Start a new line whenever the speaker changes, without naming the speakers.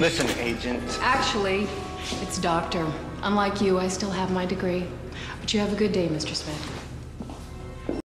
Listen, Agent.
Actually, it's doctor. Unlike you, I still have my degree. But you have a good day, Mr. Smith.